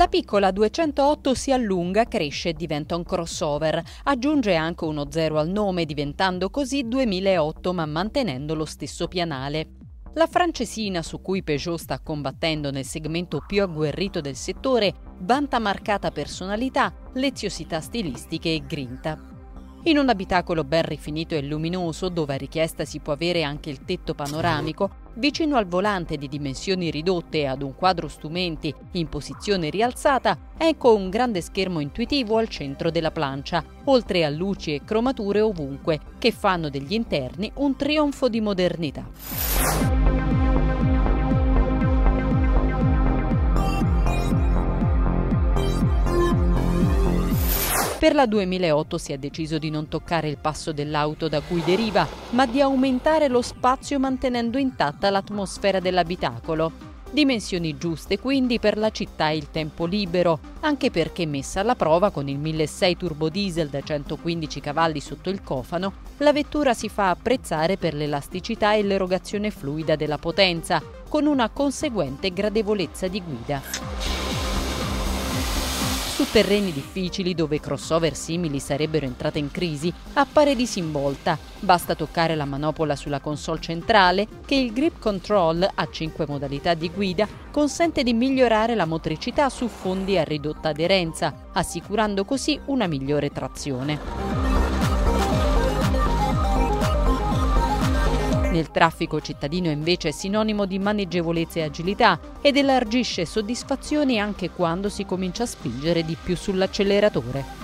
La piccola 208 si allunga, cresce e diventa un crossover. Aggiunge anche uno zero al nome, diventando così 2008 ma mantenendo lo stesso pianale. La francesina su cui Peugeot sta combattendo nel segmento più agguerrito del settore vanta marcata personalità, leziosità stilistiche e grinta. In un abitacolo ben rifinito e luminoso, dove a richiesta si può avere anche il tetto panoramico, vicino al volante di dimensioni ridotte e ad un quadro strumenti in posizione rialzata, ecco un grande schermo intuitivo al centro della plancia, oltre a luci e cromature ovunque, che fanno degli interni un trionfo di modernità. Per la 2008 si è deciso di non toccare il passo dell'auto da cui deriva, ma di aumentare lo spazio mantenendo intatta l'atmosfera dell'abitacolo. Dimensioni giuste quindi per la città e il tempo libero, anche perché messa alla prova con il 1600 turbo diesel da 115 cavalli sotto il cofano, la vettura si fa apprezzare per l'elasticità e l'erogazione fluida della potenza, con una conseguente gradevolezza di guida. Su terreni difficili dove crossover simili sarebbero entrate in crisi, appare disinvolta. Basta toccare la manopola sulla console centrale che il grip control a 5 modalità di guida consente di migliorare la motricità su fondi a ridotta aderenza, assicurando così una migliore trazione. Nel traffico cittadino invece è sinonimo di maneggevolezza e agilità ed elargisce soddisfazioni anche quando si comincia a spingere di più sull'acceleratore.